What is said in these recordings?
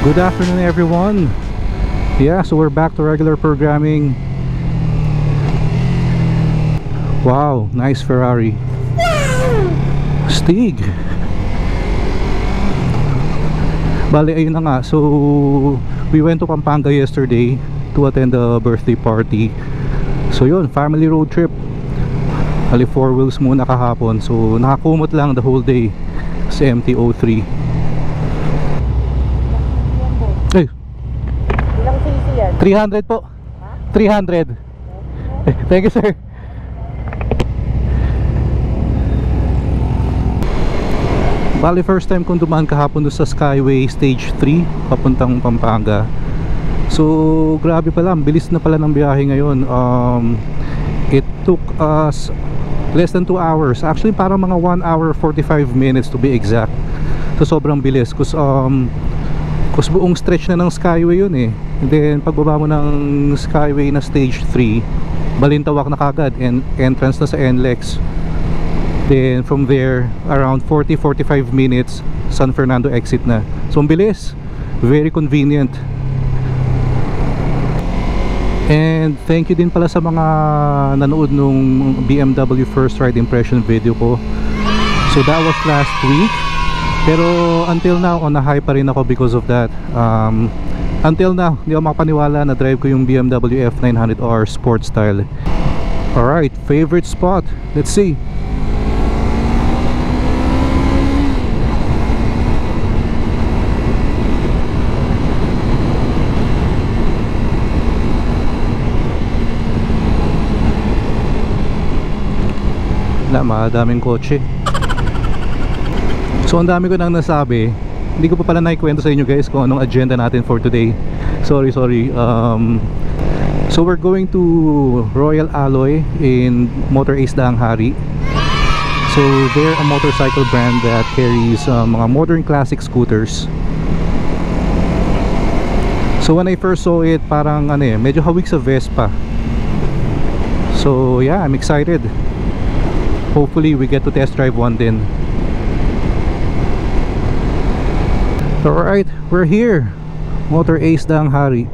Good afternoon everyone. Yeah, so we're back to regular programming. Wow, nice Ferrari. Stig. Bali, ayun na nga. So, we went to Pampanga yesterday To attend the birthday party. So yun, family road trip. Ali four wheels muna kahapon. So, nakakumot lang the whole day Sa MT-03 300 po. 300 Thank you sir. Bali first time kong dumaan kahapon doon sa Skyway Stage 3 Papuntang Pampanga. So grabe pala Ang bilis na pala ng biyahe ngayon. Um, It took us Less than 2 hours. Actually parang mga 1 hour 45 minutes to be exact. So sobrang bilis. Cause um, Cause buong stretch na ng Skyway yun eh. And then pagbaba mo ng Skyway na stage 3 Balintawak na kagad and entrance na sa NLEX Then from there around 40-45 minutes San Fernando exit na. So ang bilis. Very convenient. And thank you din pala sa mga nanood nung BMW first ride impression video ko. So that was last week pero until now on a high pa rin ako because of that. Um, until now hindi ako makapaniwala na drive ko yung BMW F900R sport style. Alright favorite spot. Let's see. Wala madaming kotse So ang dami ko nang nasabi. Hindi ko pa pala naikwento sa inyo guys kung anong agenda natin for today. Sorry sorry. Um, So we're going to Royal Alloy in Motor Ace Daang Hari. So they're a motorcycle brand that carries uh, mga modern classic scooters. So when I first saw it parang ano eh, medyo hawig sa Vespa. So yeah, I'm excited. Hopefully we get to test drive one din Alright, we're here. Motor Ace Daang Hari.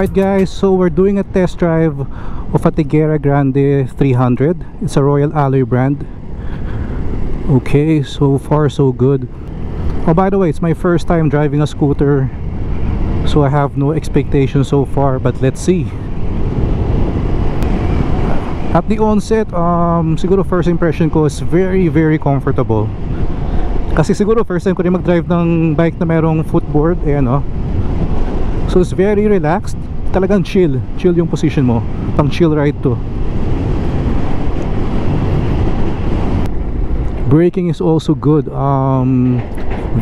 Alright guys, so we're doing a test drive of a Tigera Grande 300 It's a Royal Alloy brand. Okay, so far so good. Oh by the way, it's my first time driving a scooter So I have no expectations so far but let's see. At the onset, um, siguro first impression ko is very very comfortable. Kasi siguro first time ko rin mag-drive ng bike na merong footboard Ayan o oh. So it's very relaxed Talagang chill. Chill yung position mo. Pang chill ride to. Braking is also good. Um,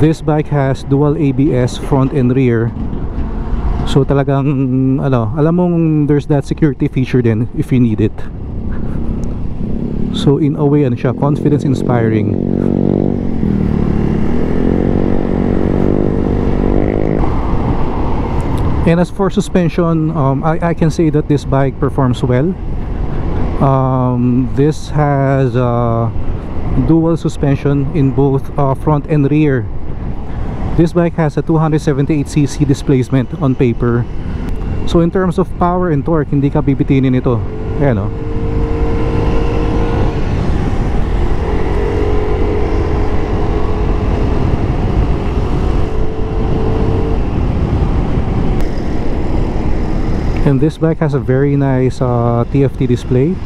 this bike has dual ABS front and rear. So talagang ano alam mong there's that security feature din if you need it. So in a way ano siya confidence inspiring and as for suspension um, I, I can say that this bike performs well. Um, this has uh, dual suspension in both uh, front and rear. This bike has a 278cc displacement on paper. So in terms of power and torque hindi ka bibitinin ito ayan o and this bike has a very nice uh, TFT display.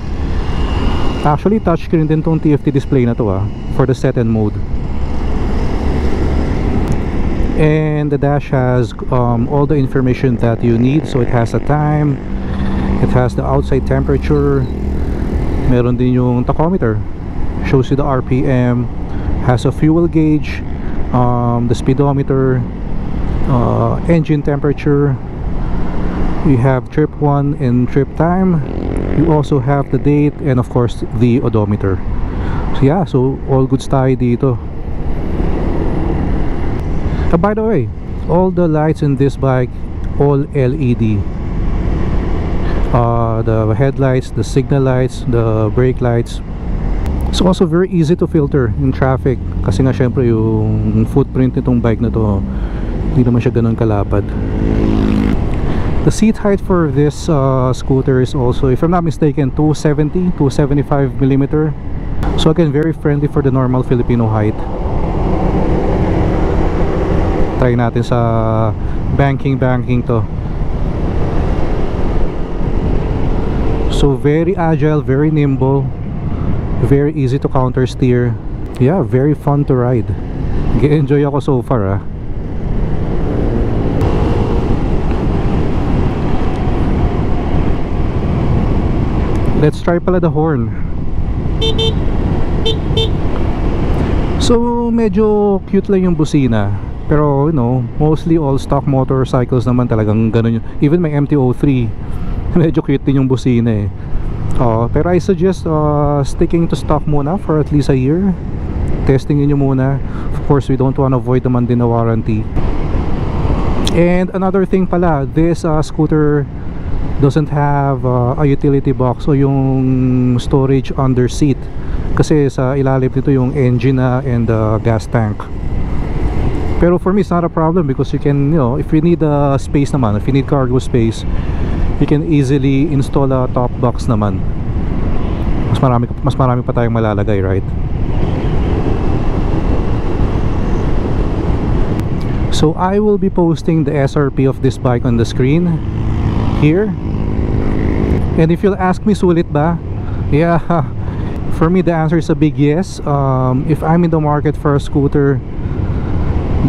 Actually touchscreen din tong TFT display na to ah for the set and mode. And the dash has um, all the information that you need. So it has a time it has the outside temperature. Meron din yung tachometer. Shows you the RPM has a fuel gauge um, the speedometer uh, engine temperature you have trip 1 and trip time. You also have the date and of course the odometer. So yeah so all goods tayo dito. Uh, by the way all the lights in this bike all LED uh, the headlights the signal lights the brake lights. It's also very easy to filter in traffic kasi nga syempre yung footprint nitong bike na to hindi naman siya ganun kalapad the seat height for this uh, scooter is also if I'm not mistaken 270 275 millimeter. So again very friendly for the normal Filipino height. Try natin sa banking banking to. So very agile very nimble very easy to counter steer. Yeah very fun to ride. Enjoy ako so far ah let's try pala the horn. So medyo cute lang yung busina. Pero you know mostly all stock motorcycles naman talagang ganun yun. Even may MT-03 medyo cute din yung busina eh. Uh, pero I suggest uh, sticking to stock muna for at least a year. Testing nyo muna. Of course we don't want to avoid naman din na warranty. And another thing pala this uh, scooter doesn't have uh, a utility box o yung storage under seat. Kasi sa ilalim nito yung engine na and the gas tank. Pero for me it's not a problem because you can you know if you need a uh, space naman if you need cargo space you can easily install a top box naman. Mas marami mas marami pa tayong malalagay right? So I will be posting the SRP of this bike on the screen here. And if you'll ask me sulit ba? Yeah for me the answer is a big yes. Um, if I'm in the market for a scooter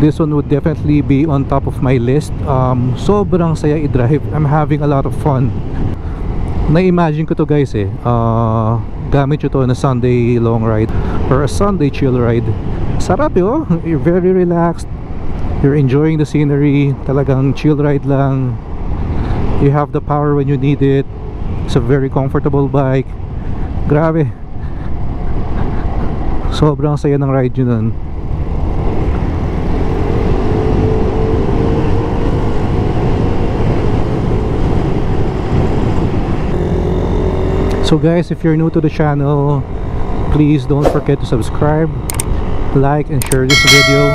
this one would definitely be on top of my list. Um, sobrang saya i-drive. I'm having a lot of fun. Na-imagine ko to guys eh. Uh, gamit nyo to na Sunday long ride or a Sunday chill ride. Sarap yo you're very relaxed. You're enjoying the scenery. Talagang chill ride lang you have the power when you need it. It's a very comfortable bike. Grabe. Sobrang saya ng ride nyo nun. So guys if you're new to the channel please don't forget to subscribe like and share this video.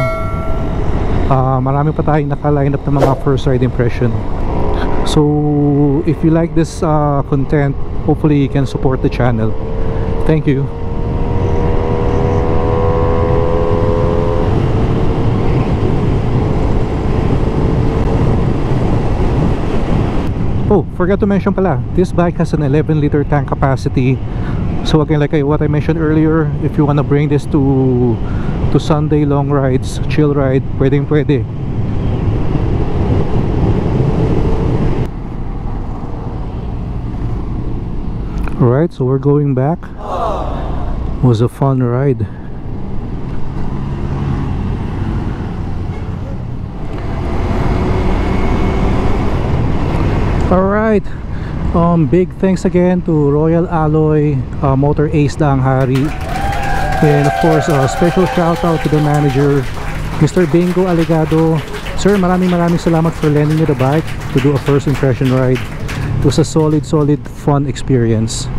Uh, marami pa tayong naka-line up ng mga first ride impression so if you like this uh, content hopefully you can support the channel thank you Oh, forgot to mention pala, this bike has an 11 liter tank capacity. So again, like I, what I mentioned earlier, if you want to bring this to to Sunday long rides, chill ride, pwedeng pwede. Alright, so we're going back. It was a fun ride. Alright, um, big thanks again to Royal Alloy uh, Motor Ace Danghari. And of course, a uh, special shout out to the manager, Mr. Bingo Alegado. Sir, maraming maraming salamat for lending me the bike to do a first impression ride. It was a solid, solid, fun experience.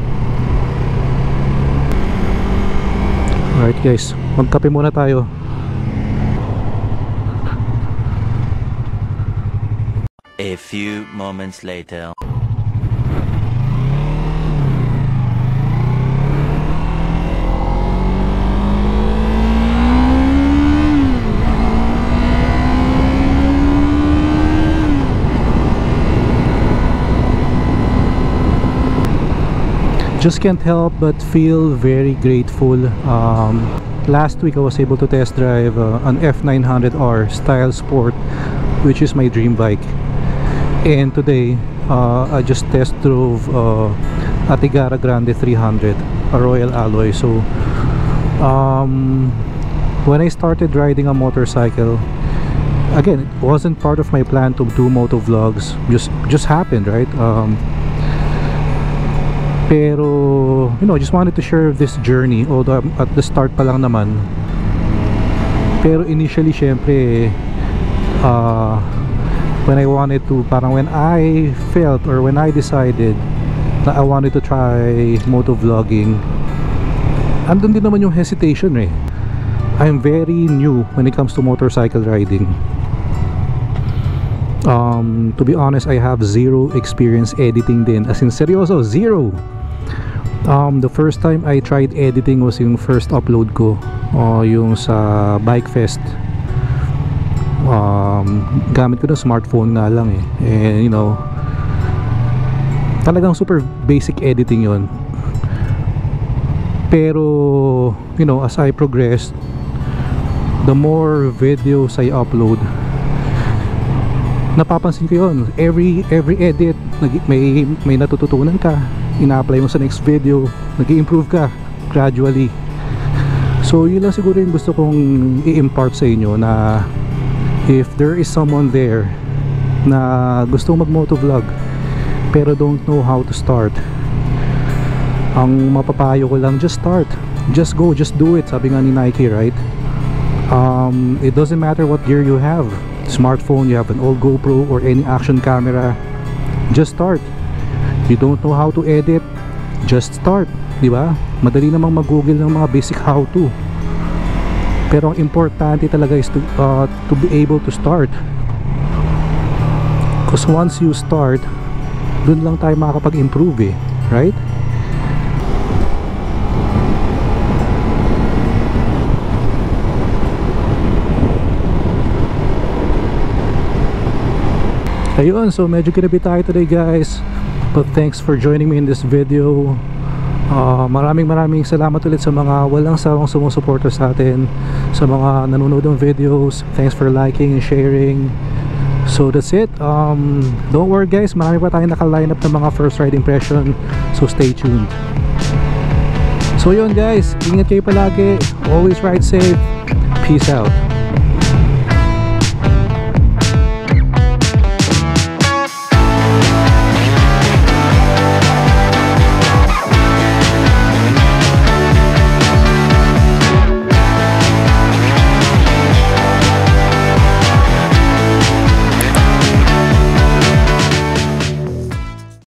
Alright guys, magkape muna tayo. A few moments later. Just can't help but feel very grateful. Um, last week I was able to test drive uh, an F900R Style Sport which is my dream bike. And today uh, I just test drove uh, a Tigara Grande 300 a Royal Alloy. So um, when I started riding a motorcycle again it wasn't part of my plan to do moto vlogs just just happened right? Um, pero you know I just wanted to share this journey although at the start pa lang naman. Pero initially syempre uh, when I wanted to parang when I felt or when I decided na I wanted to try moto vlogging andun din naman yung hesitation eh. I'm very new when it comes to motorcycle riding. Um, to be honest I have zero experience editing din. As in seryoso zero um, the first time I tried editing was yung first upload ko o yung sa Bike Fest. Um, gamit ko na smartphone nga lang eh. And you know talagang super basic editing yon pero you know as I progressed the more videos I upload napapansin ko yun. Every every edit may may natututunan ka ina-apply mo sa next video nag improve ka gradually. So yun lang siguro yung gusto kong i-impart sa inyo na if there is someone there na gusto mag motovlog pero don't know how to start ang mapapayo ko lang just start. Just go just do it sabi nga ni Nike right? Um, it doesn't matter what gear you have smartphone you have an old GoPro or any action camera just start you don't know how to edit. Just start di ba? Madali namang mag-google ng mga basic how to pero ang importante talaga is to, uh, to be able to start. Because once you start dun lang tayo makakapag-improve eh right? Ayun so medyo kinabi tayo today guys but thanks for joining me in this video. Uh, maraming maraming salamat ulit sa mga walang sawang sumusuporta sa atin sa mga nanonood ng videos. Thanks for liking and sharing. So that's it. Um, don't worry guys. Marami pa tayong naka-line up ng mga first ride impression. So stay tuned. So yun guys. Ingat kayo palagi. Always ride safe. Peace out